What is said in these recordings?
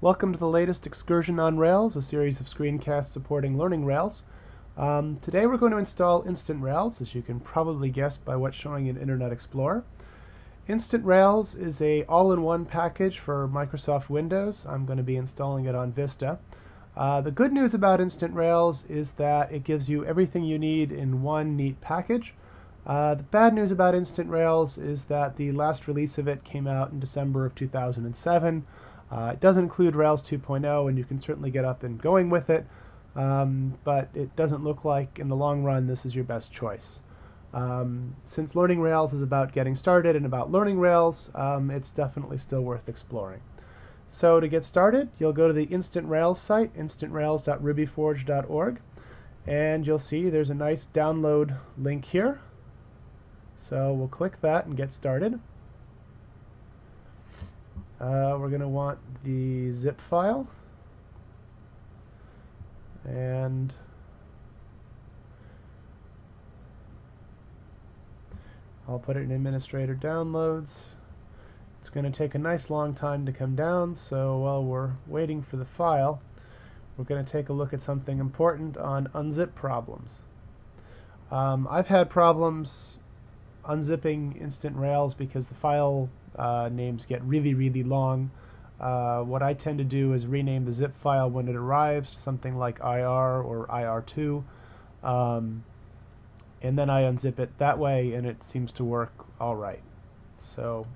Welcome to the latest Excursion on Rails, a series of screencasts supporting learning Rails. Um, today we're going to install Instant Rails, as you can probably guess by what's showing in Internet Explorer. Instant Rails is a all-in-one package for Microsoft Windows. I'm going to be installing it on Vista. Uh, the good news about Instant Rails is that it gives you everything you need in one neat package. Uh, the bad news about Instant Rails is that the last release of it came out in December of 2007. Uh, it doesn't include Rails 2.0, and you can certainly get up and going with it, um, but it doesn't look like in the long run this is your best choice. Um, since learning Rails is about getting started and about learning Rails, um, it's definitely still worth exploring. So to get started, you'll go to the Instant Rails site, instantrails.rubyforge.org, and you'll see there's a nice download link here. So we'll click that and get started. Uh, we're going to want the zip file and I'll put it in administrator downloads. It's going to take a nice long time to come down, so while we're waiting for the file, we're going to take a look at something important on unzip problems. Um, I've had problems unzipping Instant Rails because the file uh, names get really, really long. Uh, what I tend to do is rename the zip file when it arrives to something like IR or IR2. Um, and then I unzip it that way and it seems to work all right. So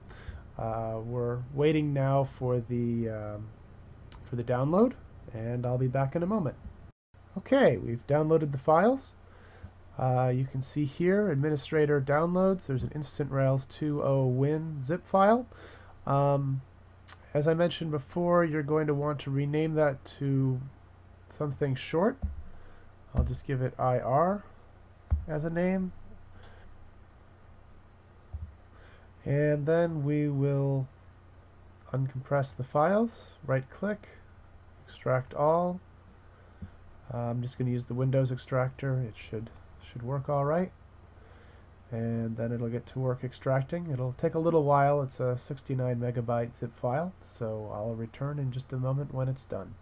uh, we're waiting now for the, um, for the download and I'll be back in a moment. Okay, we've downloaded the files. Uh, you can see here, administrator downloads, there's an Instant Rails 2.0 win zip file. Um, as I mentioned before, you're going to want to rename that to something short. I'll just give it IR as a name. And then we will uncompress the files, right click, extract all. Uh, I'm just going to use the Windows extractor. It should should work all right. And then it'll get to work extracting. It'll take a little while. It's a 69 megabyte zip file, so I'll return in just a moment when it's done.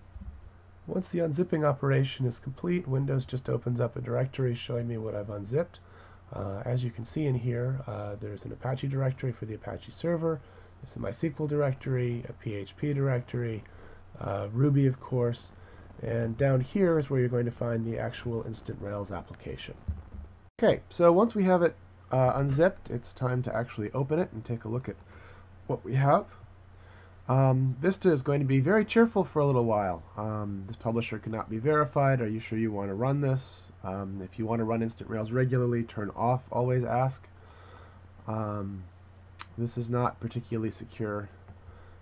Once the unzipping operation is complete, Windows just opens up a directory showing me what I've unzipped. Uh, as you can see in here, uh, there's an Apache directory for the Apache server, there's a MySQL directory, a PHP directory, uh, Ruby of course, and down here is where you're going to find the actual Instant Rails application. Okay, so once we have it uh, unzipped, it's time to actually open it and take a look at what we have. Um, Vista is going to be very cheerful for a little while. Um, this publisher cannot be verified. Are you sure you want to run this? Um, if you want to run Instant Rails regularly, turn off Always Ask. Um, this is not particularly secure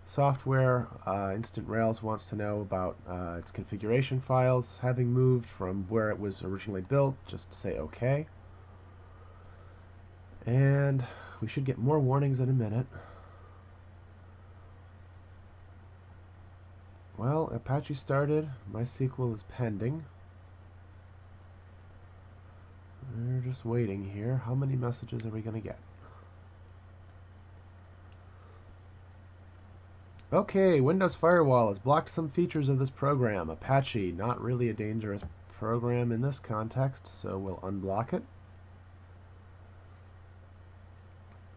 software. Uh, Instant Rails wants to know about uh, its configuration files having moved from where it was originally built. Just say OK. And we should get more warnings in a minute. Well, Apache started. MySQL is pending. We're just waiting here. How many messages are we going to get? Okay, Windows Firewall has blocked some features of this program. Apache, not really a dangerous program in this context, so we'll unblock it.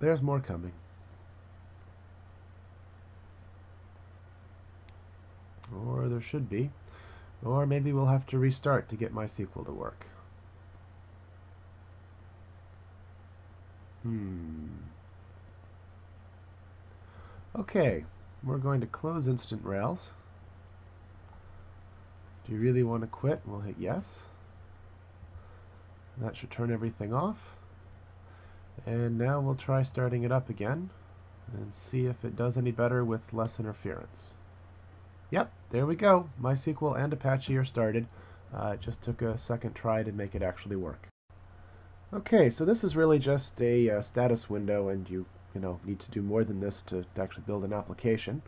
There's more coming. Or there should be. Or maybe we'll have to restart to get MySQL to work. Hmm. Okay, we're going to close Instant Rails. Do you really want to quit? We'll hit yes. That should turn everything off. And now we'll try starting it up again and see if it does any better with less interference. Yep, there we go. MySQL and Apache are started. Uh, it just took a second try to make it actually work. Okay, so this is really just a uh, status window and you, you know, need to do more than this to, to actually build an application.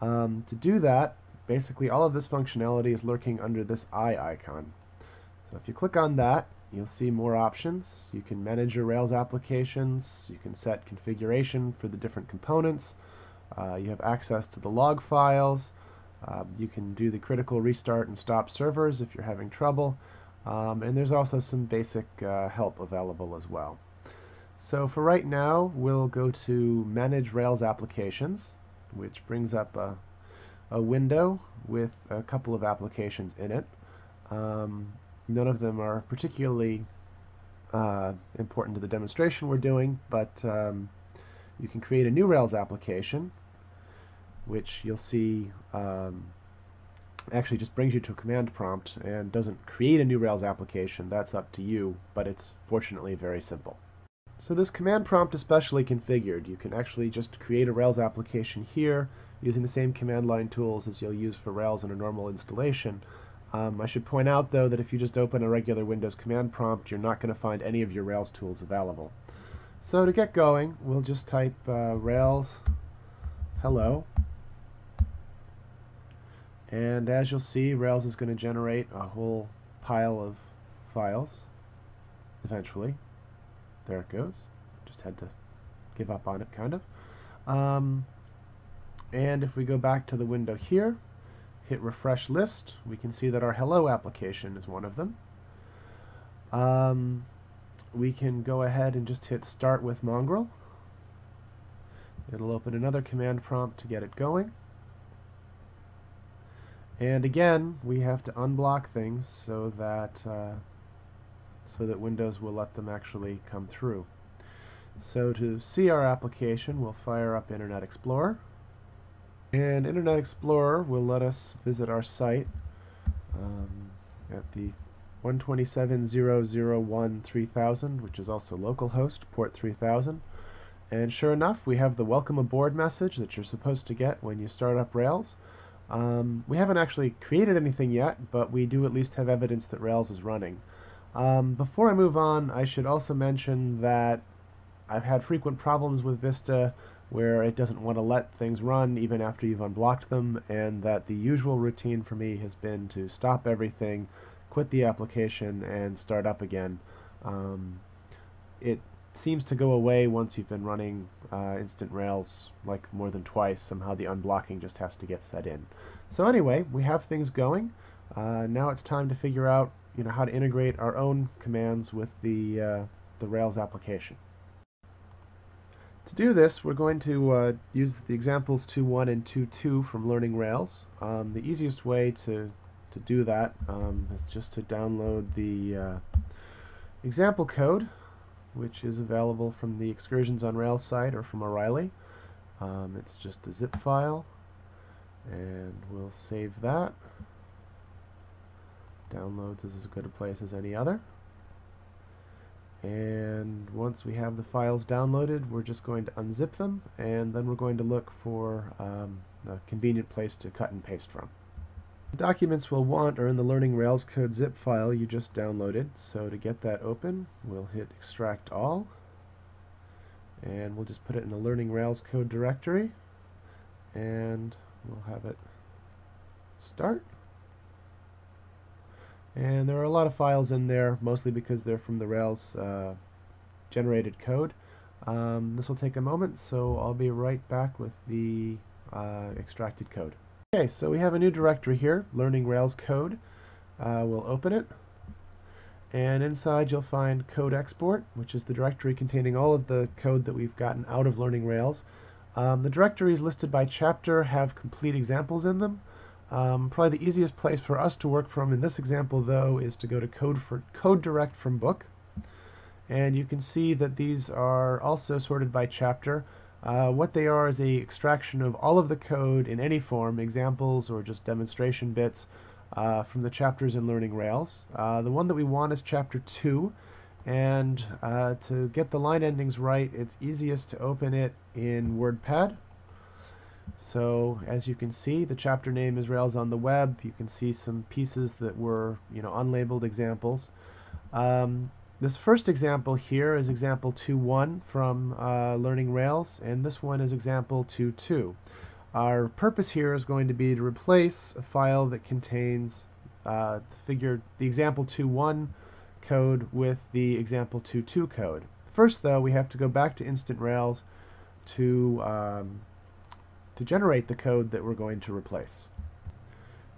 Um, to do that, basically all of this functionality is lurking under this eye icon. So if you click on that, You'll see more options. You can manage your Rails applications. You can set configuration for the different components. Uh, you have access to the log files. Uh, you can do the critical restart and stop servers if you're having trouble. Um, and there's also some basic uh, help available as well. So for right now, we'll go to Manage Rails Applications, which brings up a, a window with a couple of applications in it. Um, none of them are particularly uh, important to the demonstration we're doing, but um, you can create a new Rails application, which you'll see um, actually just brings you to a command prompt and doesn't create a new Rails application. That's up to you, but it's fortunately very simple. So this command prompt is specially configured. You can actually just create a Rails application here using the same command line tools as you'll use for Rails in a normal installation. Um, I should point out though that if you just open a regular Windows command prompt you're not going to find any of your Rails tools available. So to get going we'll just type uh, Rails hello and as you'll see Rails is going to generate a whole pile of files eventually there it goes. Just had to give up on it, kind of. Um, and if we go back to the window here, hit refresh list, we can see that our hello application is one of them. Um, we can go ahead and just hit start with Mongrel. It'll open another command prompt to get it going. And again, we have to unblock things so that uh, so that Windows will let them actually come through. So to see our application, we'll fire up Internet Explorer. And Internet Explorer will let us visit our site um, at the 127.0.0.1.3000, which is also localhost, port 3000. And sure enough, we have the welcome aboard message that you're supposed to get when you start up Rails. Um, we haven't actually created anything yet, but we do at least have evidence that Rails is running. Um, before I move on, I should also mention that I've had frequent problems with Vista where it doesn't want to let things run even after you've unblocked them, and that the usual routine for me has been to stop everything, quit the application, and start up again. Um, it seems to go away once you've been running uh, Instant Rails like more than twice. Somehow the unblocking just has to get set in. So anyway, we have things going. Uh, now it's time to figure out you know how to integrate our own commands with the uh, the Rails application. To do this, we're going to uh, use the examples 2.1 and 2.2 from Learning Rails. Um, the easiest way to to do that um, is just to download the uh, example code, which is available from the Excursions on Rails site or from O'Reilly. Um, it's just a zip file, and we'll save that. Downloads is as good a place as any other. And once we have the files downloaded, we're just going to unzip them, and then we're going to look for um, a convenient place to cut and paste from. The documents we'll want are in the Learning Rails code zip file you just downloaded. So to get that open, we'll hit extract all, and we'll just put it in the Learning Rails code directory, and we'll have it start. And there are a lot of files in there, mostly because they're from the Rails uh, generated code. Um, this will take a moment, so I'll be right back with the uh, extracted code. Okay, so we have a new directory here, Learning Rails Code. Uh, we'll open it. And inside you'll find code export, which is the directory containing all of the code that we've gotten out of Learning Rails. Um, the directories listed by chapter have complete examples in them. Um, probably the easiest place for us to work from in this example, though, is to go to code for code direct from book. And you can see that these are also sorted by chapter. Uh, what they are is a extraction of all of the code in any form, examples or just demonstration bits, uh, from the chapters in Learning Rails. Uh, the one that we want is chapter 2, and uh, to get the line endings right, it's easiest to open it in WordPad. So as you can see, the chapter name is Rails on the Web. You can see some pieces that were, you know, unlabeled examples. Um, this first example here is example 2.1 from uh, Learning Rails, and this one is example 2.2. Our purpose here is going to be to replace a file that contains uh, the figure, the example 2.1 code with the example 2.2 code. First, though, we have to go back to Instant Rails to um, to generate the code that we're going to replace.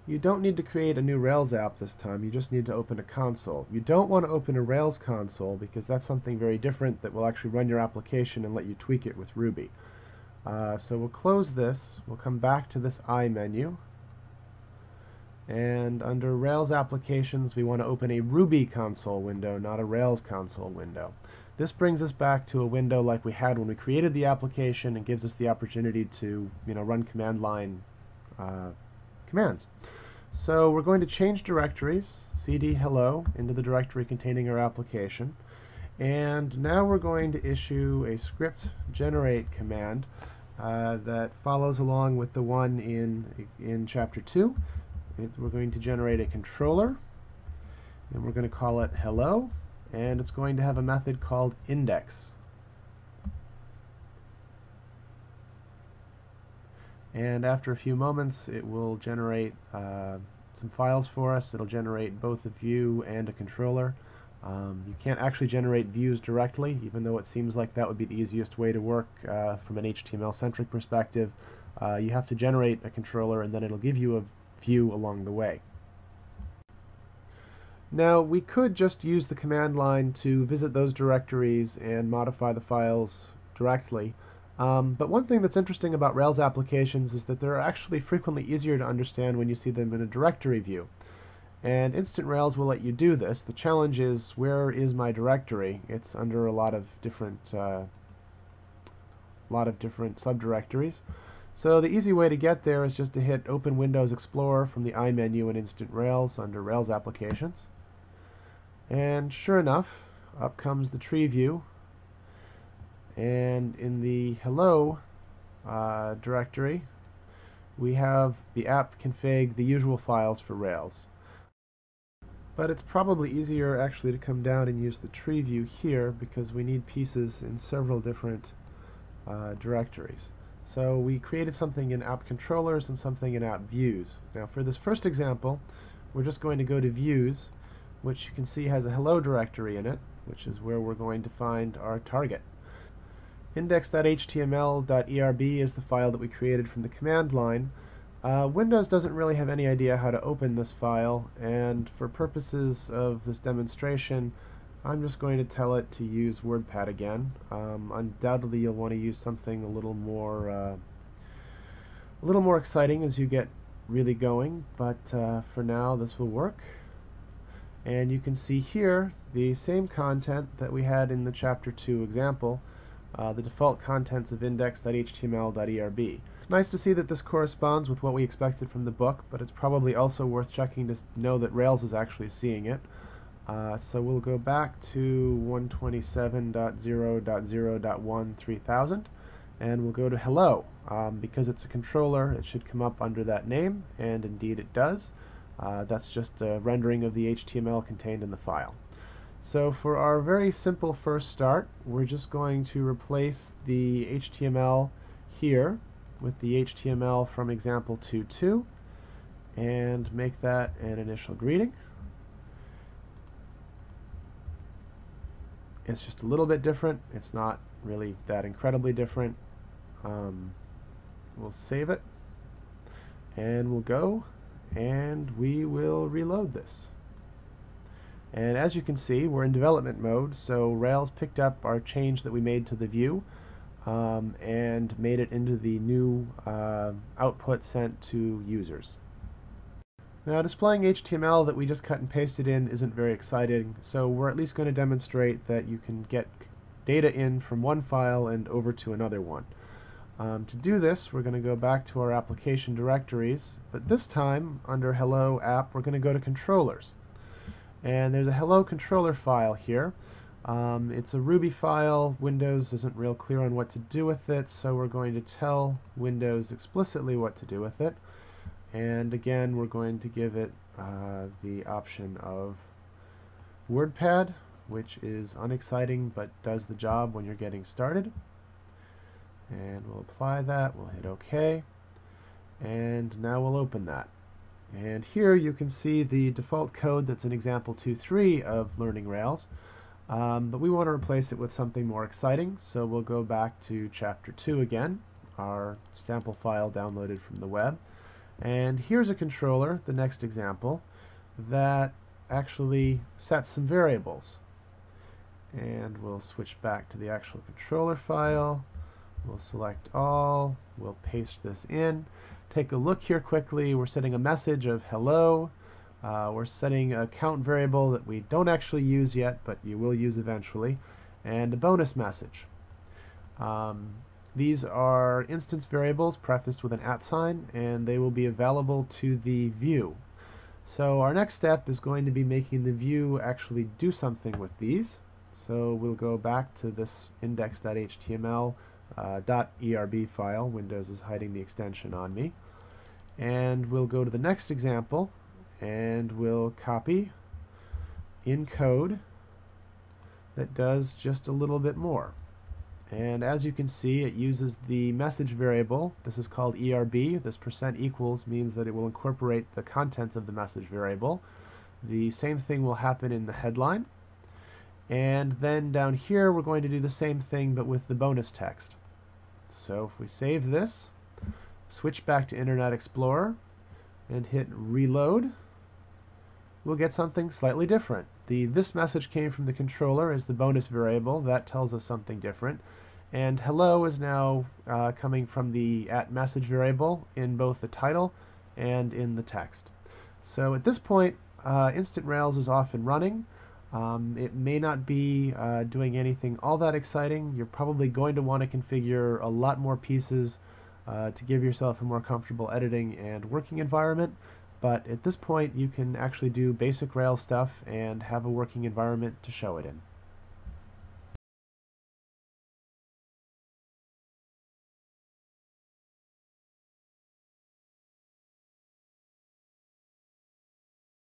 you don't need to create a new Rails app this time, you just need to open a console. You don't want to open a Rails console because that's something very different that will actually run your application and let you tweak it with Ruby. Uh, so we'll close this, we'll come back to this I menu, and under Rails applications we want to open a Ruby console window, not a Rails console window. This brings us back to a window like we had when we created the application and gives us the opportunity to you know, run command line uh, commands. So we're going to change directories, cd hello, into the directory containing our application. And now we're going to issue a script generate command uh, that follows along with the one in, in chapter 2. It, we're going to generate a controller, and we're going to call it hello, and it's going to have a method called index. and after a few moments it will generate uh, some files for us. It'll generate both a view and a controller. Um, you can't actually generate views directly, even though it seems like that would be the easiest way to work uh, from an HTML-centric perspective. Uh, you have to generate a controller and then it'll give you a view along the way. Now, we could just use the command line to visit those directories and modify the files directly. Um, but one thing that's interesting about Rails applications is that they're actually frequently easier to understand when you see them in a directory view. And Instant Rails will let you do this. The challenge is, where is my directory? It's under a lot of different, uh, lot of different subdirectories. So the easy way to get there is just to hit Open Windows Explorer from the I menu in Instant Rails under Rails Applications. And sure enough, up comes the tree view and in the hello uh, directory, we have the app config, the usual files for Rails. But it's probably easier actually to come down and use the tree view here because we need pieces in several different uh, directories. So we created something in app controllers and something in app views. Now for this first example, we're just going to go to views, which you can see has a hello directory in it, which is where we're going to find our target. Index.html.erb is the file that we created from the command line. Uh, Windows doesn't really have any idea how to open this file, and for purposes of this demonstration, I'm just going to tell it to use WordPad again. Um, undoubtedly, you'll want to use something a little more, uh, a little more exciting as you get really going, but uh, for now, this will work. And you can see here the same content that we had in the Chapter 2 example uh, the default contents of index.html.erb. It's nice to see that this corresponds with what we expected from the book, but it's probably also worth checking to know that Rails is actually seeing it. Uh, so we'll go back to 127.0.0.1 3000 and we'll go to hello. Um, because it's a controller, it should come up under that name, and indeed it does. Uh, that's just a rendering of the HTML contained in the file. So for our very simple first start, we're just going to replace the HTML here with the HTML from example 2.2 and make that an initial greeting. It's just a little bit different. It's not really that incredibly different. Um, we'll save it and we'll go and we will reload this. And as you can see, we're in development mode, so Rails picked up our change that we made to the view um, and made it into the new uh, output sent to users. Now displaying HTML that we just cut and pasted in isn't very exciting, so we're at least going to demonstrate that you can get data in from one file and over to another one. Um, to do this, we're going to go back to our application directories, but this time, under Hello App, we're going to go to Controllers. And there's a hello controller file here. Um, it's a Ruby file. Windows isn't real clear on what to do with it, so we're going to tell Windows explicitly what to do with it. And again, we're going to give it uh, the option of WordPad, which is unexciting but does the job when you're getting started. And we'll apply that, we'll hit OK, and now we'll open that. And here you can see the default code that's in example 2.3 of Learning Rails. Um, but we want to replace it with something more exciting, so we'll go back to chapter 2 again, our sample file downloaded from the web. And here's a controller, the next example, that actually sets some variables. And we'll switch back to the actual controller file. We'll select all. We'll paste this in. Take a look here quickly. We're setting a message of hello. Uh, we're setting a count variable that we don't actually use yet, but you will use eventually, and a bonus message. Um, these are instance variables prefaced with an at sign, and they will be available to the view. So our next step is going to be making the view actually do something with these. So we'll go back to this index.html uh, .erb file. Windows is hiding the extension on me. And we'll go to the next example, and we'll copy in code that does just a little bit more. And as you can see, it uses the message variable. This is called ERB. This percent equals means that it will incorporate the contents of the message variable. The same thing will happen in the headline. And then down here, we're going to do the same thing, but with the bonus text. So if we save this, switch back to Internet Explorer, and hit reload, we'll get something slightly different. The this message came from the controller as the bonus variable. That tells us something different. And hello is now uh, coming from the at message variable in both the title and in the text. So at this point, uh, Instant Rails is off and running. Um, it may not be uh, doing anything all that exciting. You're probably going to want to configure a lot more pieces uh, to give yourself a more comfortable editing and working environment. But at this point, you can actually do basic Rails stuff and have a working environment to show it in.